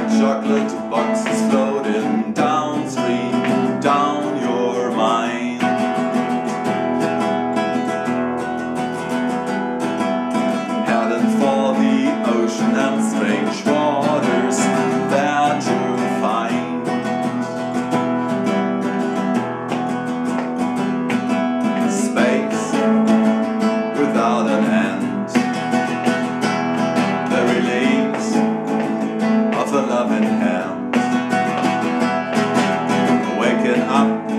like chocolate boxes loving hand. Waking up